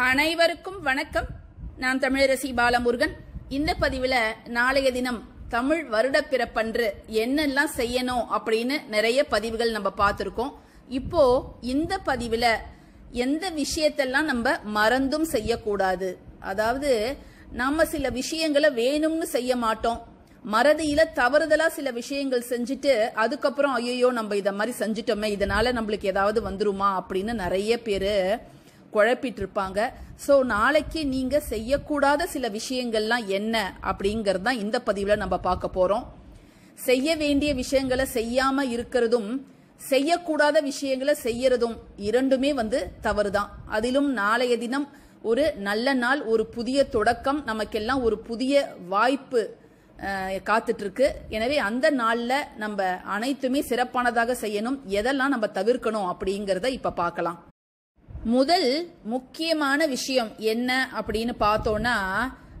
அனைவருக்கும் வணக்கம். நான் தமிழரசி பாலமுருகன். இந்த பதிவில் நாளைய தினம் தமிழ் வருடப்பிறப்பன்று என்னெல்லாம் செய்யணும் அப்படின்னு நிறைய பதிவுகள் நம்ம பார்த்துருக்கோம். இப்போ இந்த பதிவில் எந்த விஷயத்தெல்லாம் நம்ம மறந்தும் செய்யக்கூடாது? அதாவது நம்ம சில விஷயங்களை வேணும்னு செய்ய மாட்டோம். மறதியில தவறுதலா சில விஷயங்கள் செஞ்சுட்டு அதுக்கப்புறம் ஐயோ நம்ம இதை மாதிரி செஞ்சுட்டோமே இதனால நம்மளுக்கு ஏதாவது வந்துருமா அப்படின்னு நிறைய பேர் குழப்பிட்டு இருப்பாங்க ஸோ நாளைக்கு நீங்க செய்யக்கூடாத சில விஷயங்கள்லாம் என்ன அப்படிங்கிறது தான் இந்த பதிவில் நம்ம பார்க்க போறோம். செய்ய வேண்டிய விஷயங்களை செய்யாம இருக்கிறதும் செய்யக்கூடாத விஷயங்களை செய்யறதும் இரண்டுமே வந்து தவறு தான் அதிலும் நாளைய தினம் ஒரு நல்ல நாள் ஒரு புதிய தொடக்கம் நமக்கெல்லாம் ஒரு புதிய வாய்ப்பு அஹ், காத்துட்டு இருக்கு எனவே அந்த நாள்ல நம்ம அனைத்துமே சிறப்பானதாக செய்யணும். எதெல்லாம் நம்ம தவிர்க்கணும் அப்படிங்கறத இப்ப பார்க்கலாம். முதல் முக்கியமான விஷயம் என்ன அப்படின்னு பார்த்தோம்னா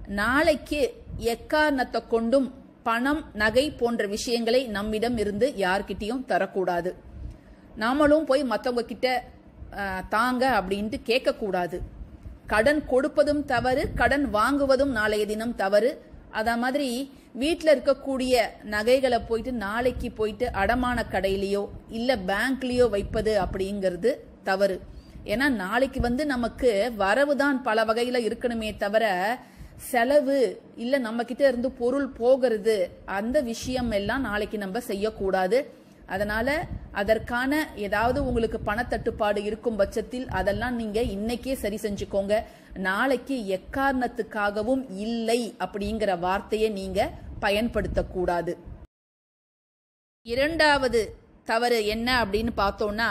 நாளைக்கு எக்காரணத்தை கொண்டும் பணம் நகை போன்ற விஷயங்களை நம்மிடம் இருந்து யார்கிட்டையும் தரக்கூடாது. நாமளும் போய் மற்றவங்க கிட்ட தாங்க அப்படின்ட்டு கேட்கக்கூடாது. கடன் கொடுப்பதும் தவறு கடன் வாங்குவதும் நாளைய தினம் தவறு. அத மாதிரி வீட்டில் இருக்கக்கூடிய நகைகளை போயிட்டு நாளைக்கு போயிட்டு அடமான கடையிலையோ இல்லை பேங்க்லேயோ வைப்பது அப்படிங்கிறது தவறு. ஏன்னா நாளைக்கு வந்து நமக்கு வரவு தான் பல வகையில இருக்கணுமே தவிர செலவு இல்ல நம்ம கிட்ட இருந்து பொருள் போகிறது அந்த விஷயம் எல்லாம் நாளைக்கு நம்ம செய்யக்கூடாது. அதனால அதற்கான ஏதாவது உங்களுக்கு பணத்தட்டுப்பாடு இருக்கும் பட்சத்தில் அதெல்லாம் நீங்க இன்னைக்கே சரி செஞ்சுக்கோங்க. நாளைக்கு எக்காரணத்துக்காகவும் இல்லை அப்படிங்கிற வார்த்தையை நீங்க பயன்படுத்தக்கூடாது. இரண்டாவது தவறு என்ன அப்படின்னு பார்த்தோம்னா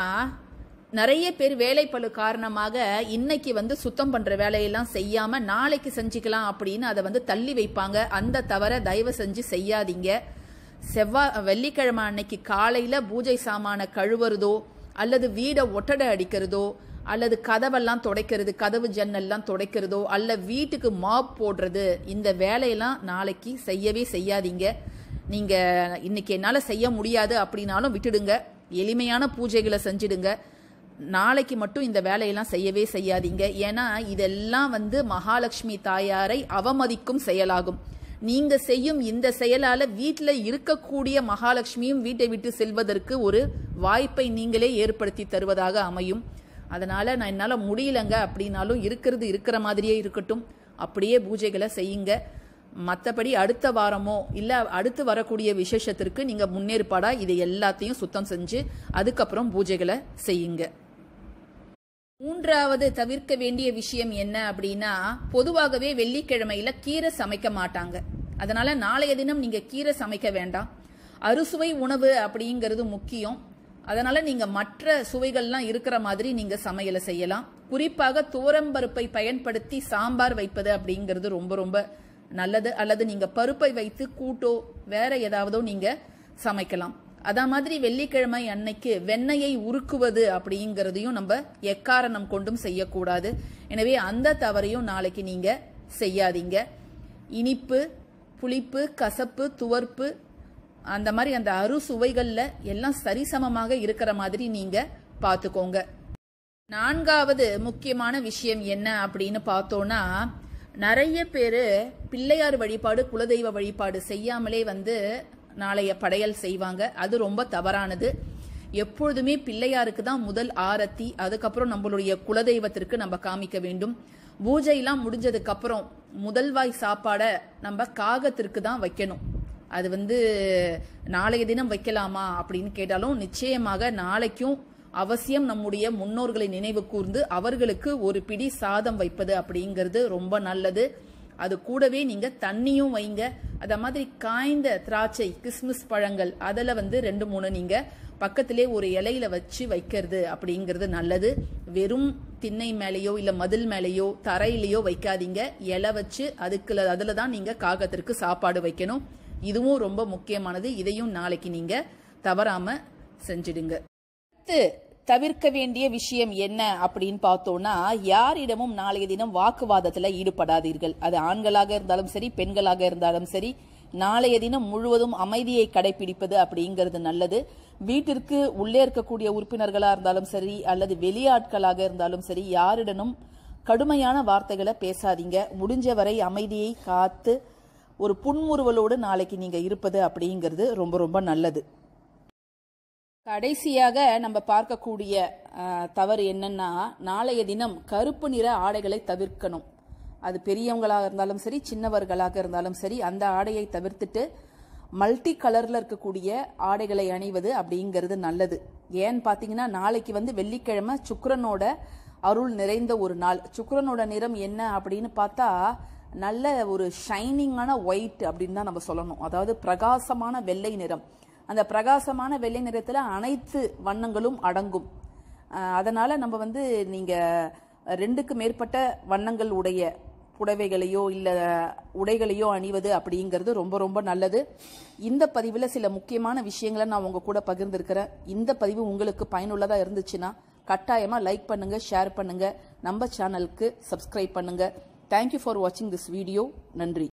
நிறைய பேர் வேலைப்பளு காரணமாக இன்னைக்கு வந்து சுத்தம் பண்ற வேலையெல்லாம் செய்யாம நாளைக்கு செஞ்சுக்கலாம் அப்படின்னு அதை வந்து தள்ளி வைப்பாங்க. அந்த தவறை தயவு செஞ்சு செய்யாதீங்க. செவ்வாய் வெள்ளிக்கிழமை அன்னைக்கு காலையில பூஜை சாமான கழுவுறதோ அல்லது வீடை ஒட்டடை அடிக்கிறதோ அல்லது கதவெல்லாம் துடைக்கிறது கதவு ஜன்னல்லாம் துடைக்கிறதோ அல்ல வீட்டுக்கு மாப் போடுறது இந்த வேலையெல்லாம் நாளைக்கு செய்யவே செய்யாதீங்க. நீங்க இன்னைக்கு என்னால செய்ய முடியாது அப்படின்னாலும் விட்டுடுங்க. எளிமையான பூஜைகளை செஞ்சிடுங்க. நாளைக்கு மட்டும் இந்த வேலையெல்லாம் செய்யவே செய்யாதீங்க. ஏன்னா இதெல்லாம் வந்து மகாலட்சுமி தாயாரை அவமதிக்கும் செயலாகும். நீங்க செய்யும் இந்த செயலால வீட்டில் இருக்கக்கூடிய மகாலட்சுமியும் வீட்டை விட்டு செல்வதற்கு ஒரு வாய்ப்பை நீங்களே ஏற்படுத்தி தருவதாக அமையும். அதனால நான் என்னால் முடியலங்க. அப்படின்னாலும் இருக்கிறது இருக்கிற மாதிரியே இருக்கட்டும். அப்படியே பூஜைகளை செய்யுங்க. மற்றபடி அடுத்த வாரமோ இல்லை அடுத்து வரக்கூடிய விசேஷத்திற்கு நீங்கள் முன்னேற்பாடாக இதை எல்லாத்தையும் சுத்தம் செஞ்சு அதுக்கப்புறம் பூஜைகளை செய்யுங்க. மூன்றாவது தவிர்க்க வேண்டிய விஷயம் என்ன அப்படின்னா பொதுவாகவே வெள்ளிக்கிழமையில கீரை சமைக்க மாட்டாங்க. அதனால நாளைய தினம் நீங்க கீரை சமைக்க வேண்டாம். அறுசுவை உணவு அப்படிங்கிறது முக்கியம். அதனால நீங்க மற்ற சுவைகள்லாம் இருக்கிற மாதிரி நீங்க சமையலை செய்யலாம். குறிப்பாக துவரம்பருப்பை பயன்படுத்தி சாம்பார் வைப்பது அப்படிங்கிறது ரொம்ப ரொம்ப நல்லது. அல்லது நீங்க பருப்பை வைத்து கூட்டோ வேற ஏதாவதோ நீங்க சமைக்கலாம். அதான் மாதிரி வெள்ளிக்கிழமை அன்னைக்கு வெண்ணையை உருக்குவது அப்படிங்கிறதையும் நம்ம எக்காரணம் கொண்டும் செய்யக்கூடாது. எனவே அந்த தவறையும் நாளைக்கு நீங்க செய்யாதீங்க. இனிப்பு புளிப்பு கசப்பு துவர்ப்பு அந்த மாதிரி அந்த அறுசுவைகள்ல எல்லாம் சரிசமமாக இருக்கிற மாதிரி நீங்க பார்த்துக்கோங்க நான்காவது முக்கியமான விஷயம் என்ன அப்படின்னு பார்த்தோம்னா நிறைய பேர் பிள்ளையார் வழிபாடு குலதெய்வ வழிபாடு செய்யாமலே வந்து நாளைய படையல் செய்வாங்க. அது ரொம்ப தவறானது. எப்பொழுதுமே பிள்ளையாருக்கு தான் முதல் ஆரத்தி அதுக்கப்புறம் நம்மளுடைய குலதெய்வத்திற்கு நம்ம காமிக்க வேண்டும். பூஜையெல்லாம் முடிஞ்சதுக்கு அப்புறம் முதல்வாய் சாப்பாடை நம்ம காகத்திற்கு தான் வைக்கணும். அது வந்து நாளைய தினம் வைக்கலாமா அப்படின்னு கேட்டாலும் நிச்சயமாக நாளைக்கும் அவசியம் நம்முடைய முன்னோர்களை நினைவு கூர்ந்து அவர்களுக்கு ஒரு பிடி சாதம் வைப்பது அப்படிங்கிறது ரொம்ப நல்லது. அது கூடவே நீங்க தண்ணியும் வைங்க. அத மாதிரி காய்ந்த திராட்சை கிறிஸ்மஸ் பழங்கள் அதில் வந்து ரெண்டு மூணு நீங்க பக்கத்திலே ஒரு இலையில வச்சு வைக்கிறது அப்படிங்கிறது நல்லது. வெறும் திண்ணை மேலேயோ இல்ல மதில் மேலேயோ தரையிலேயோ வைக்காதீங்க. இலை வச்சு அதுக்குள்ள அதுல தான் நீங்க காகத்திற்கு சாப்பாடு வைக்கணும். இதுவும் ரொம்ப முக்கியமானது. இதையும் நாளைக்கு நீங்க தவறாம செஞ்சிடுங்க. தவிர்க்க வேண்டிய விஷயம் என்ன அப்படின்னு பார்த்தோம்னா யாரிடமும் நாளைய தினம் வாக்குவாதத்துல ஈடுபடாதீர்கள். அது ஆண்களாக இருந்தாலும் சரி பெண்களாக இருந்தாலும் சரி நாளைய தினம் முழுவதும் அமைதியை கடைபிடிப்பது அப்படிங்கிறது நல்லது. வீட்டிற்கு உள்ளே இருக்கக்கூடிய உறுப்பினர்களா இருந்தாலும் சரி அல்லது வெளியாட்களாக இருந்தாலும் சரி யாரிடனும் கடுமையான வார்த்தைகளை பேசாதீங்க. முடிஞ்ச வரை அமைதியை காத்து ஒரு புன்முறுவலோடு நாளைக்கு நீங்க இருப்பது அப்படிங்கிறது ரொம்ப ரொம்ப நல்லது. கடைசியாக நம்ம பார்க்கக்கூடிய தவறு என்னன்னா நாளைய தினம் கருப்பு நிற ஆடைகளை தவிர்க்கணும். அது பெரியவங்களாக இருந்தாலும் சரி சின்னவர்களாக இருந்தாலும் சரி அந்த ஆடையை தவிர்த்துட்டு மல்டி கலர்ல இருக்கக்கூடிய ஆடைகளை அணிவது அப்படிங்கிறது நல்லது. ஏன்னு பார்த்தீங்கன்னா நாளைக்கு வந்து வெள்ளிக்கிழமை சுக்கரனோட அருள் நிறைந்த ஒரு நாள். சுக்கரனோட நிறம் என்ன அப்படின்னு பார்த்தா நல்ல ஒரு ஷைனிங்கான ஒயிட் அப்படின்னு தான் நம்ம சொல்லணும். அதாவது பிரகாசமான வெள்ளை நிறம். அந்த பிரகாசமான வெள்ளை நிறத்தில் அனைத்து வண்ணங்களும் அடங்கும். அதனால் நம்ம வந்து நீங்கள் ரெண்டுக்கு மேற்பட்ட வண்ணங்கள் உடைய புடவைகளையோ இல்லை உடைகளையோ அணிவது அப்படிங்கிறது ரொம்ப ரொம்ப நல்லது. இந்த பதிவில் சில முக்கியமான விஷயங்களை நான் உங்கள் கூட பகிர்ந்துருக்கிறேன். இந்த பதிவு உங்களுக்கு பயனுள்ளதாக இருந்துச்சுன்னா கட்டாயமாக லைக் பண்ணுங்கள் ஷேர் பண்ணுங்கள் நம்ம சேனலுக்கு சப்ஸ்கிரைப் பண்ணுங்கள் தேங்க்யூ ஃபார் வாட்சிங் திஸ் வீடியோ நன்றி.